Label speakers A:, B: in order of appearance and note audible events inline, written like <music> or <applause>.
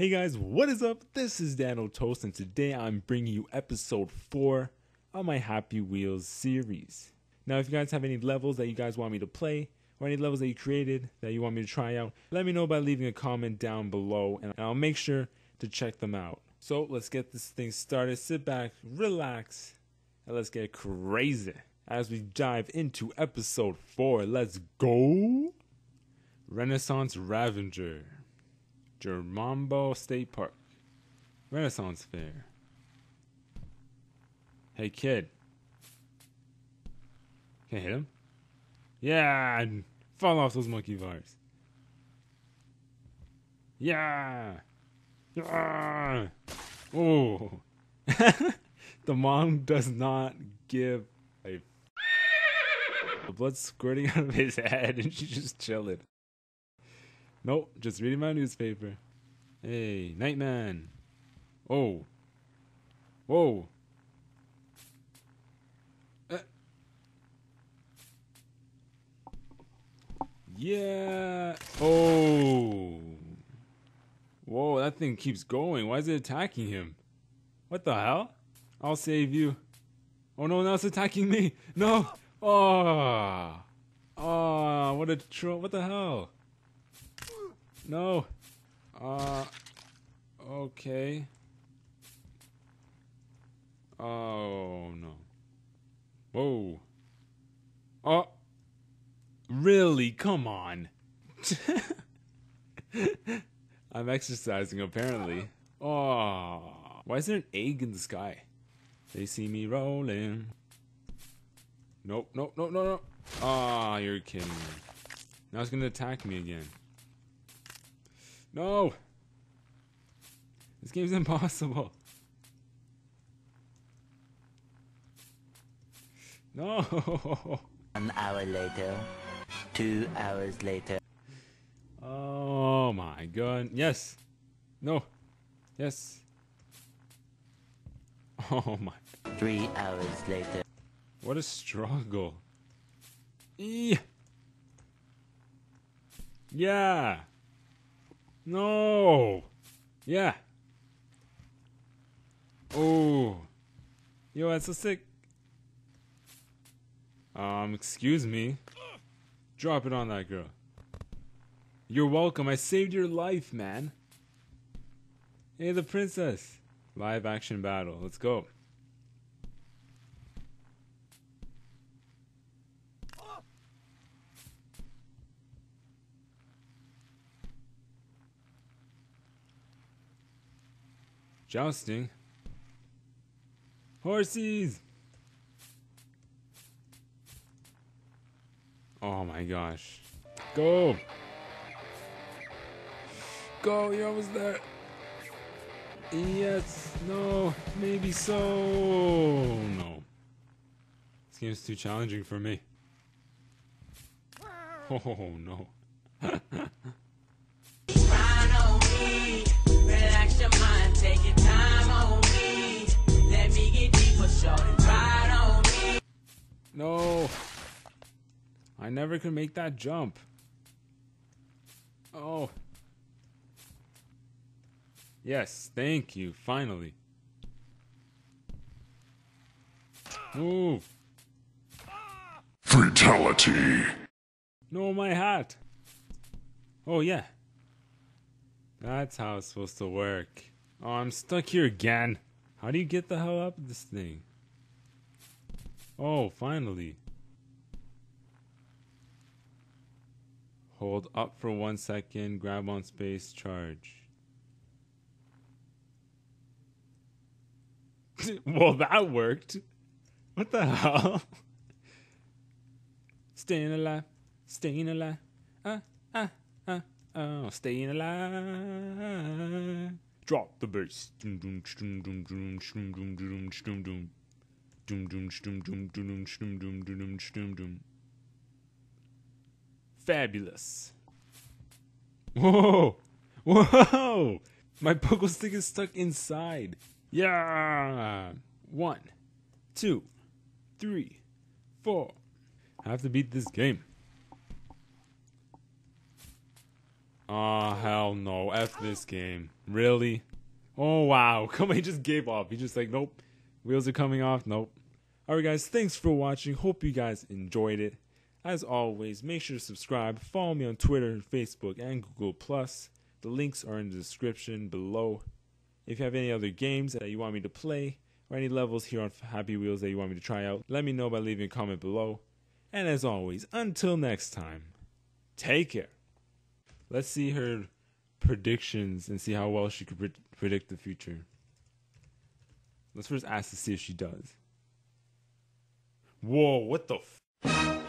A: Hey guys, what is up? This is DanoToast, and today I'm bringing you episode 4 of my Happy Wheels series. Now, if you guys have any levels that you guys want me to play, or any levels that you created that you want me to try out, let me know by leaving a comment down below, and I'll make sure to check them out. So, let's get this thing started. Sit back, relax, and let's get crazy as we dive into episode 4. Let's go! Renaissance Ravager. Jermambo State Park. Renaissance Fair. Hey kid. Can't hit him? Yeah! Fall off those monkey bars. Yeah! Yeah! Oh! <laughs> the mom does not give a. The blood squirting <laughs> out of his head and she's just chilling. Nope, just reading my newspaper. Hey, Nightman. Oh. Whoa. Uh. Yeah. Oh. Whoa, that thing keeps going. Why is it attacking him? What the hell? I'll save you. Oh no, now it's attacking me. No. Oh. Oh, what a troll. What the hell? No. Uh. Okay. Oh no. Whoa. Oh. Really? Come on. <laughs> I'm exercising apparently. Oh. Why is there an egg in the sky? They see me rolling. Nope, nope, nope, no, no. Ah, oh, you're kidding me. Now it's gonna attack me again. No! This game's <laughs> impossible. No! <laughs>
B: One hour later. Two hours later.
A: Oh my god. Yes! No! Yes! <laughs> Oh my.
B: Three hours later.
A: What a struggle. E yeah! No. Yeah. Oh. Yo, that's so sick. Um, excuse me. Drop it on that girl. You're welcome. I saved your life, man. Hey, the princess. Live action battle. Let's go. Jousting. Horses! Oh my gosh. Go! Go, you're almost there. Yes, no, maybe so. No. This game's too challenging for me. Oh no. <laughs> No. I never could make that jump. Oh. Yes, thank you, finally. Move.
C: Fatality.
A: No, my hat. Oh, yeah. That's how it's supposed to work. Oh, I'm stuck here again. How do you get the hell up this thing? Oh, finally. Hold up for one second, grab on space, charge. well, that worked. What the hell? staying alive, staying alive. Uh, uh, uh, oh, staying alive. Drop the bass. Fabulous. Whoa! Whoa! My pogo stick is stuck inside. Yeah! One, two, three, four. I have to beat this game. Oh, hell no. F this game. Really? Oh, wow. <laughs> Come on, he just gave up. He just like, nope. Wheels are coming off. Nope. Alright, guys. Thanks for watching. Hope you guys enjoyed it. As always, make sure to subscribe. Follow me on Twitter, Facebook, and Google+. The links are in the description below. If you have any other games that you want me to play, or any levels here on Happy Wheels that you want me to try out, let me know by leaving a comment below. And as always, until next time, take care. Let's see her predictions and see how well she could pre- predict the future. Let's first ask to see if she does. Whoa, what the f-